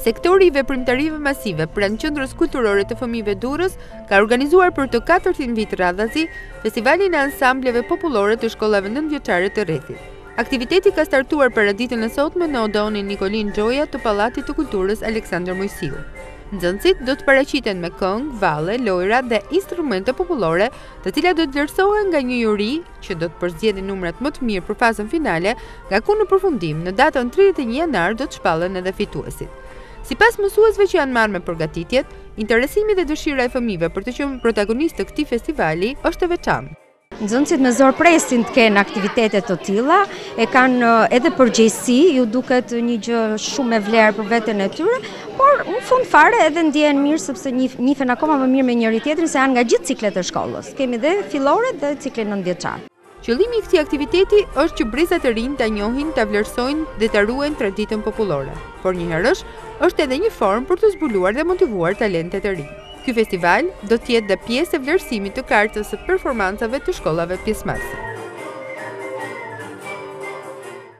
Sektori i veprimtarive masive pranë Qendrës Kulturore të Fëmijëve Durrës ka organizuar për të katërtin vit radhazi festivalin e ansambleve popullore të shkollave nëntëvjeçare të rrethit. Aktiviteti ka startuar paraditen e sotme në Odeonin Nikolin Xhoja të Pallatit të Kulturës Aleksandër Moisiu. Nxënësit do të paraqiten me këngë, valle, lojëra dhe instrumente popullore të cilat do të vlerësohen nga një juri që do të përzgjedhin numrat më të mirë për fazën finale, nga ku në përfundim në datën 31 janar do të shpallen edhe fituesit. Sipas mësuesve që janë marrë me përgatitjet, interesimi dhe dëshira e fëmijëve për të qenë protagonistë të këtij festivali është e veçantë. Nxënësit me zor presin të kenë aktivitete të tilla, e kanë edhe përgjegjësi, ju duket një gjë shumë e vlerë për veten e tyre, Por në fund fare edhe ndjehen mirë sepse njifen akoma më mirë me njëri-tjetrin se janë nga gjithë ciklet e shkollës. Kemi dhe filloret dhe ciklin nëntëvjeçar. Qëllimi i këtij aktiviteti është që brezat e rinj ta njohin, ta vlerësojnë dhe ta ruajnë traditën popullore. Por njëherësh është edhe një formë për të zbuluar dhe motivuar talentet e rinj. Ky festival do të jetë dhe pjesë e vlerësimit të kartës së performancave të shkollave pjesëmarrëse.